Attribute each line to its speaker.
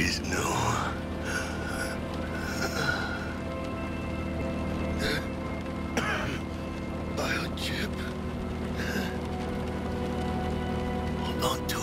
Speaker 1: always knew. Biochip. Hold on to